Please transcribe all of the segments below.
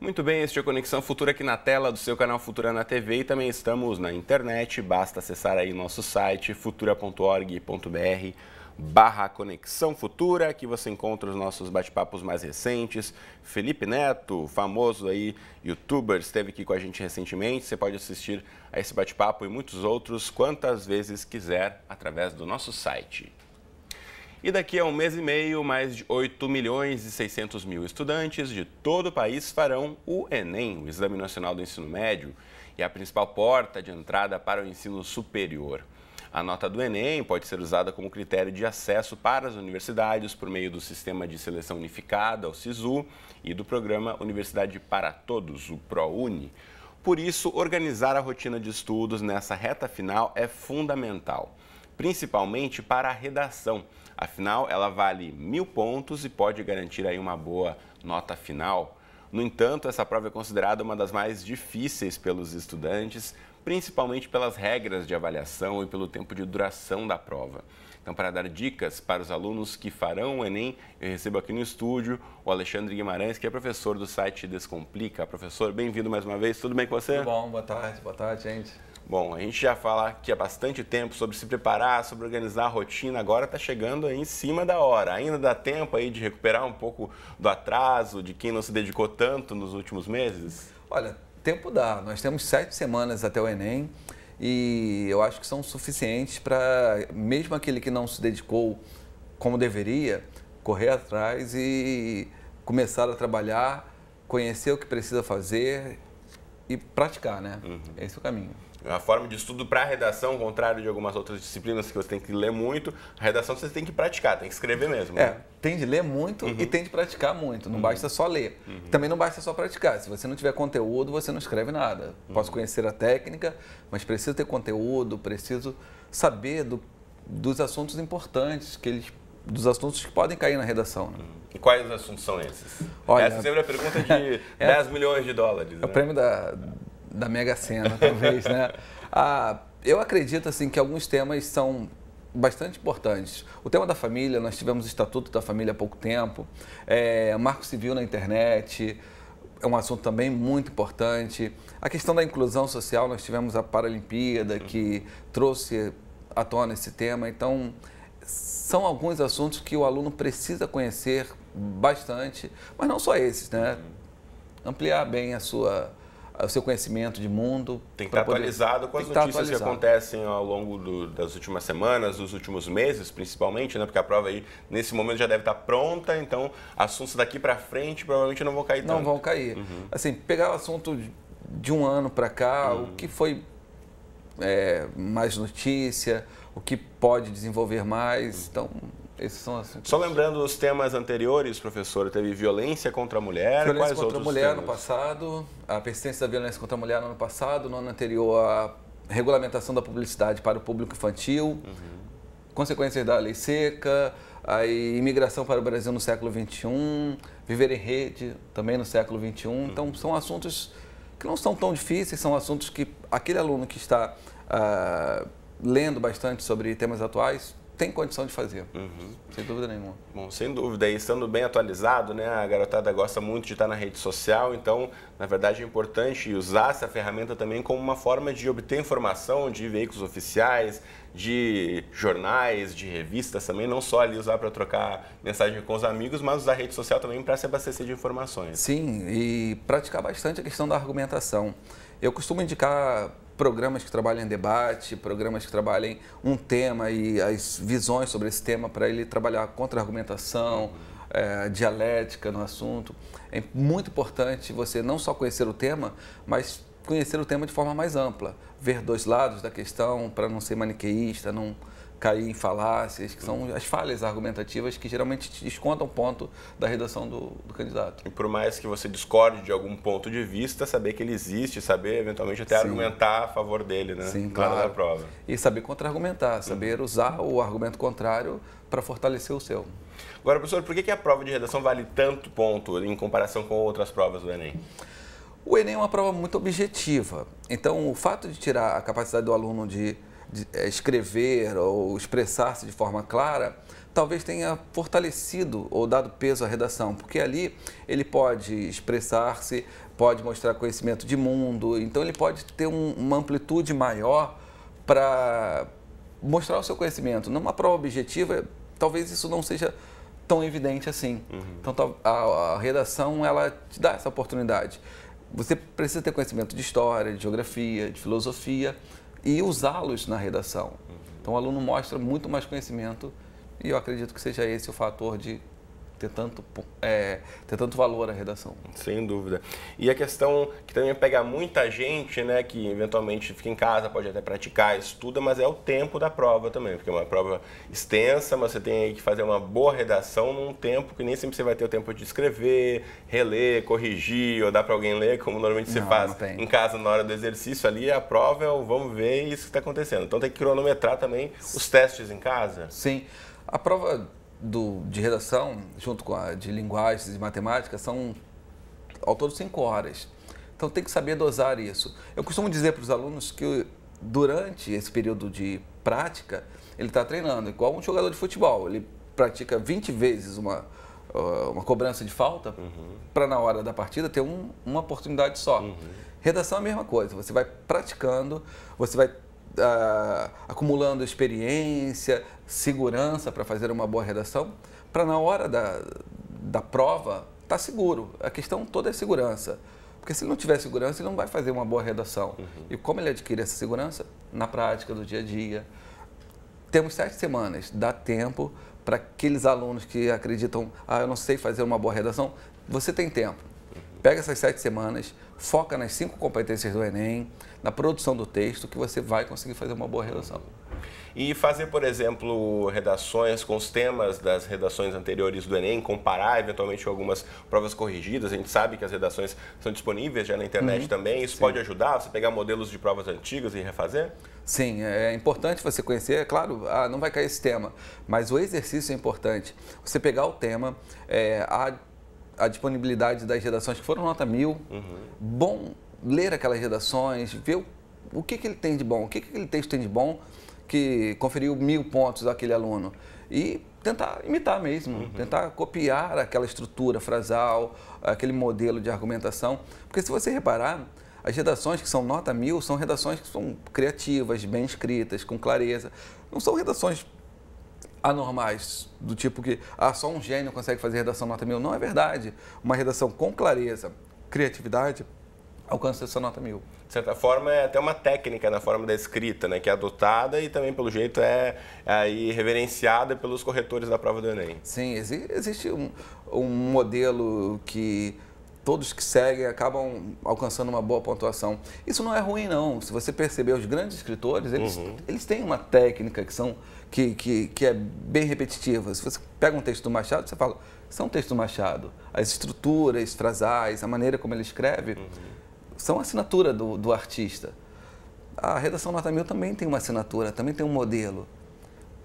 Muito bem, este é o Conexão Futura aqui na tela do seu canal Futura na TV e também estamos na internet. Basta acessar aí nosso site futura.org.br barra Conexão Futura, que você encontra os nossos bate-papos mais recentes. Felipe Neto, famoso aí, youtuber, esteve aqui com a gente recentemente. Você pode assistir a esse bate-papo e muitos outros quantas vezes quiser através do nosso site. E daqui a um mês e meio, mais de 8 milhões e 600 mil estudantes de todo o país farão o Enem, o Exame Nacional do Ensino Médio, e a principal porta de entrada para o ensino superior. A nota do Enem pode ser usada como critério de acesso para as universidades por meio do Sistema de Seleção Unificada, o SISU, e do Programa Universidade para Todos, o ProUni. Por isso, organizar a rotina de estudos nessa reta final é fundamental, principalmente para a redação. Afinal, ela vale mil pontos e pode garantir aí uma boa nota final. No entanto, essa prova é considerada uma das mais difíceis pelos estudantes, principalmente pelas regras de avaliação e pelo tempo de duração da prova. Então, para dar dicas para os alunos que farão o Enem, eu recebo aqui no estúdio o Alexandre Guimarães, que é professor do site Descomplica. Professor, bem-vindo mais uma vez. Tudo bem com você? Tudo bom, boa tarde, boa tarde, gente. Bom, a gente já fala aqui há bastante tempo sobre se preparar, sobre organizar a rotina, agora está chegando aí em cima da hora. Ainda dá tempo aí de recuperar um pouco do atraso de quem não se dedicou tanto nos últimos meses? Olha, tempo dá. Nós temos sete semanas até o Enem e eu acho que são suficientes para, mesmo aquele que não se dedicou como deveria, correr atrás e começar a trabalhar, conhecer o que precisa fazer e praticar, né? Uhum. Esse é o caminho a forma de estudo para a redação, ao contrário de algumas outras disciplinas que você tem que ler muito, a redação você tem que praticar, tem que escrever mesmo. É, né? tem de ler muito uhum. e tem de praticar muito, não uhum. basta só ler. Uhum. Também não basta só praticar. Se você não tiver conteúdo, você não escreve nada. Posso uhum. conhecer a técnica, mas preciso ter conteúdo, preciso saber do, dos assuntos importantes, que eles, dos assuntos que podem cair na redação. Né? Uhum. E quais assuntos são esses? Olha, Essa sempre é a pergunta de é, 10 milhões de dólares. É né? o prêmio da da Mega Sena, talvez, né? Ah, eu acredito assim que alguns temas são bastante importantes. O tema da família, nós tivemos o Estatuto da Família há pouco tempo, é, Marco Civil na internet, é um assunto também muito importante. A questão da inclusão social, nós tivemos a Paralimpíada que trouxe à tona esse tema. Então, são alguns assuntos que o aluno precisa conhecer bastante, mas não só esses, né? Ampliar bem a sua o seu conhecimento de mundo. Tem que estar poder... atualizado com as notícias que acontecem ao longo do, das últimas semanas, dos últimos meses, principalmente, né? Porque a prova aí, nesse momento, já deve estar pronta, então assuntos daqui para frente provavelmente não vão cair não tanto. Não vão cair. Uhum. Assim, pegar o assunto de um ano para cá, uhum. o que foi é, mais notícia, o que pode desenvolver mais, então esses são assim. Só lembrando os temas anteriores, professor, teve violência contra a mulher. Violência Quais contra a mulher temas? no passado, a persistência da violência contra a mulher no ano passado, no ano anterior a regulamentação da publicidade para o público infantil, uhum. consequências da lei seca, a imigração para o Brasil no século XXI, viver em rede também no século XXI. Uhum. Então são assuntos que não são tão difíceis, são assuntos que aquele aluno que está uh, lendo bastante sobre temas atuais tem condição de fazer, uhum. sem dúvida nenhuma. Bom, sem dúvida. E estando bem atualizado, né, a garotada gosta muito de estar na rede social, então, na verdade, é importante usar essa ferramenta também como uma forma de obter informação de veículos oficiais, de jornais, de revistas também, não só ali usar para trocar mensagem com os amigos, mas usar a rede social também para se abastecer de informações. Sim, e praticar bastante a questão da argumentação. Eu costumo indicar programas que trabalham em debate, programas que trabalhem um tema e as visões sobre esse tema para ele trabalhar contra-argumentação, é, dialética no assunto. É muito importante você não só conhecer o tema, mas conhecer o tema de forma mais ampla, ver dois lados da questão para não ser maniqueísta, não cair em falácias, que são as falhas argumentativas que geralmente descontam ponto da redação do, do, candidato. E por mais que você discorde de algum ponto de vista, saber que ele existe, saber eventualmente até Sim. argumentar a favor dele, né? Sim, claro. Na prova. E saber contra-argumentar, saber uhum. usar o argumento contrário para fortalecer o seu. Agora, professor, por que a prova de redação vale tanto ponto em comparação com outras provas do Enem? O Enem é uma prova muito objetiva. Então, o fato de tirar a capacidade do aluno de escrever ou expressar-se de forma clara, talvez tenha fortalecido ou dado peso à redação, porque ali ele pode expressar-se, pode mostrar conhecimento de mundo, então ele pode ter um, uma amplitude maior para mostrar o seu conhecimento. Numa prova objetiva, talvez isso não seja tão evidente assim. Uhum. Então a, a, redação ela te dá essa oportunidade. Você precisa ter conhecimento de história, de geografia, de filosofia e usá-los na redação. Uhum. Então o aluno mostra muito mais conhecimento e eu acredito que seja esse o fator de ter tanto, é, ter tanto valor a redação. Sem dúvida. E a questão que também pega muita gente, né, que eventualmente fica em casa, pode até praticar, estuda, mas é o tempo da prova também, porque é uma prova extensa, mas você tem que fazer uma boa redação num tempo que nem sempre você vai ter o tempo de escrever, reler, corrigir, ou dar para alguém ler, como normalmente você não, faz não em casa na hora do exercício ali, a prova é o vamos ver isso que está acontecendo. Então tem que cronometrar também os testes em casa. Sim. A prova do, de redação, junto com a de linguagens e matemática, são ao todo cinco horas. Então tem que saber dosar isso. Eu costumo dizer para os alunos que durante esse período de prática, ele está treinando, igual um jogador de futebol. Ele pratica 20 vezes uma, uh, uma cobrança de falta uhum. para na hora da partida ter um, uma oportunidade só. Uhum. Redação é a mesma coisa. Você vai praticando, você vai acumulando experiência, segurança para fazer uma boa redação, para na hora da, da prova estar tá seguro. A questão toda é segurança. Porque se ele não tiver segurança, ele não vai fazer uma boa redação. Uhum. E como ele adquire essa segurança? Na prática do dia a dia. Temos sete semanas, dá tempo para aqueles alunos que acreditam, ah, eu não sei fazer uma boa redação. Você tem tempo. Pega essas sete semanas, foca nas cinco competências do Enem, na produção do texto, que você vai conseguir fazer uma boa redação. E fazer, por exemplo, redações com os temas das redações anteriores do Enem, comparar eventualmente com algumas provas corrigidas. A gente sabe que as redações são disponíveis já na internet uhum. também. Isso Sim. pode ajudar você pegar modelos de provas antigas e refazer? Sim, é importante você conhecer. É claro, ah, não vai cair esse tema, mas o exercício é importante. Você pegar o tema, é, a, a disponibilidade das redações que foram nota mil, uhum. bom ler aquelas redações, ver o, o que, que ele tem de bom, o que, que aquele texto tem de bom que conferiu mil pontos àquele aluno. E tentar imitar mesmo, uhum. tentar copiar aquela estrutura frasal, aquele modelo de argumentação. Porque se você reparar, as redações que são nota mil são redações que são criativas, bem escritas, com clareza. Não são redações anormais, do tipo que ah, só um gênio consegue fazer redação nota mil. Não é verdade. Uma redação com clareza, criatividade, alcança essa nota mil. De certa forma, é até uma técnica na forma da escrita, né, que é adotada e também, pelo jeito, é aí reverenciada pelos corretores da prova do Enem. Sim, existe um, um modelo que todos que seguem acabam alcançando uma boa pontuação. Isso não é ruim, não. Se você perceber, os grandes escritores, eles, uhum. eles têm uma técnica que, são, que, que, que é bem repetitiva. Se você pega um texto do Machado, você fala, isso é um texto do Machado. As estruturas, frasais, a maneira como ele escreve... Uhum são assinatura do, do artista. A redação nota mil também tem uma assinatura, também tem um modelo.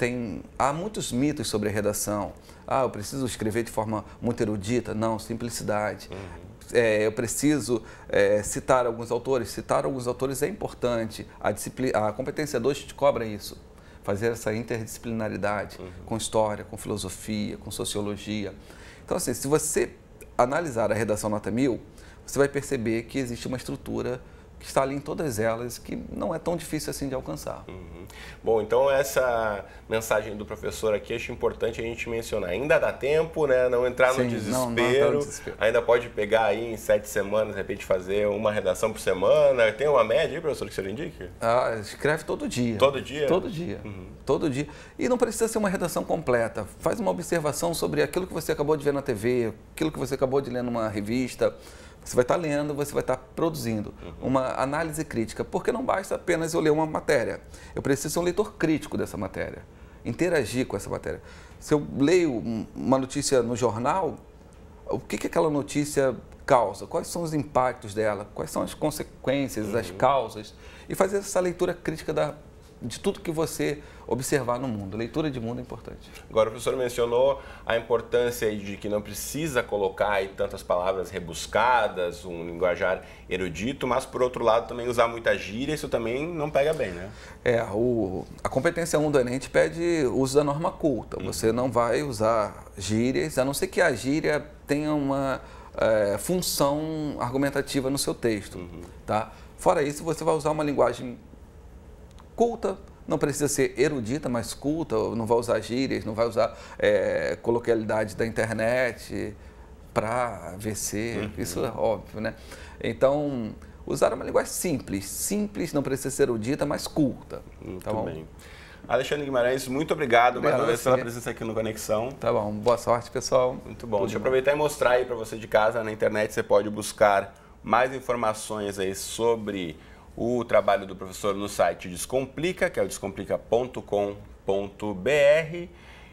Tem, há muitos mitos sobre a redação. Ah, eu preciso escrever de forma muito erudita. Não, simplicidade. Uhum. É, eu preciso é, citar alguns autores. Citar alguns autores é importante. A, a competência 2 te cobra isso. Fazer essa interdisciplinaridade uhum. com história, com filosofia, com sociologia. Então, assim, se você analisar a redação nota mil, você vai perceber que existe uma estrutura que está ali em todas elas, que não é tão difícil assim de alcançar. Uhum. Bom, então essa mensagem do professor aqui acho importante a gente mencionar. Ainda dá tempo, né? Não entrar Sim, no desespero. Não, não desespero. Ainda pode pegar aí em sete semanas, de repente fazer uma redação por semana. Tem uma média aí, professor, que você indique? Ah, escreve todo dia. Todo dia? Todo dia. Uhum. Todo dia. E não precisa ser uma redação completa. Faz uma observação sobre aquilo que você acabou de ver na TV, aquilo que você acabou de ler numa revista você vai estar lendo, você vai estar produzindo uhum. uma análise crítica, porque não basta apenas eu ler uma matéria. Eu preciso ser um leitor crítico dessa matéria, interagir com essa matéria. Se eu leio uma notícia no jornal, o que, que aquela notícia causa? Quais são os impactos dela? Quais são as consequências, uhum. as causas? E fazer essa leitura crítica da, de tudo que você observar no mundo. Leitura de mundo é importante. Agora, o professor mencionou a importância de que não precisa colocar tantas palavras rebuscadas, um linguajar erudito, mas, por outro lado, também usar muita gíria, isso também não pega bem, né? É, o, a competência 1 do Enem te pede uso da norma culta. Uhum. Você não vai usar gírias, a não ser que a gíria tenha uma é, função argumentativa no seu texto, uhum. tá? Fora isso, você vai usar uma linguagem culta, não precisa ser erudita, mas culta, não vai usar gírias, não vai usar é, coloquialidade da internet para VC, uhum. isso é óbvio, né? Então, usar uma linguagem simples, simples, não precisa ser erudita, mas culta. Muito tá bom? bem. Alexandre Guimarães, muito obrigado, obrigado mais uma vez pela presença aqui no Conexão. Tá bom, boa sorte, pessoal. Muito bom. Tudo Deixa eu aproveitar e mostrar aí para você de casa, na internet você pode buscar mais informações aí sobre o trabalho do professor no site Descomplica, que é o descomplica.com.br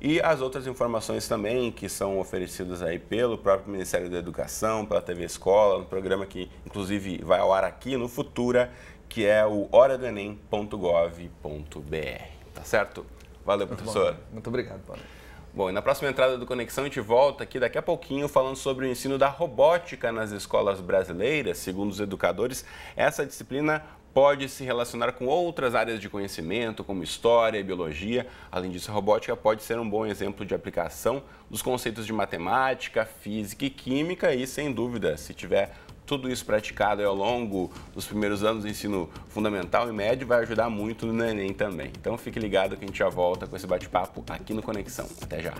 e as outras informações também que são oferecidas aí pelo próprio Ministério da Educação, pela TV Escola, no programa que inclusive vai ao ar aqui no Futura, que é o horadoenem.gov.br. Tá certo? Valeu, Muito professor. Bom. Muito obrigado, Paulo. Bom, e na próxima entrada do Conexão a gente volta aqui daqui a pouquinho falando sobre o ensino da robótica nas escolas brasileiras. Segundo os educadores, essa disciplina pode se relacionar com outras áreas de conhecimento, como história e biologia. Além disso, a robótica pode ser um bom exemplo de aplicação dos conceitos de matemática, física e química e, sem dúvida, se tiver tudo isso praticado ao longo dos primeiros anos do ensino fundamental e médio vai ajudar muito no Enem também. Então fique ligado que a gente já volta com esse bate-papo aqui no Conexão. Até já!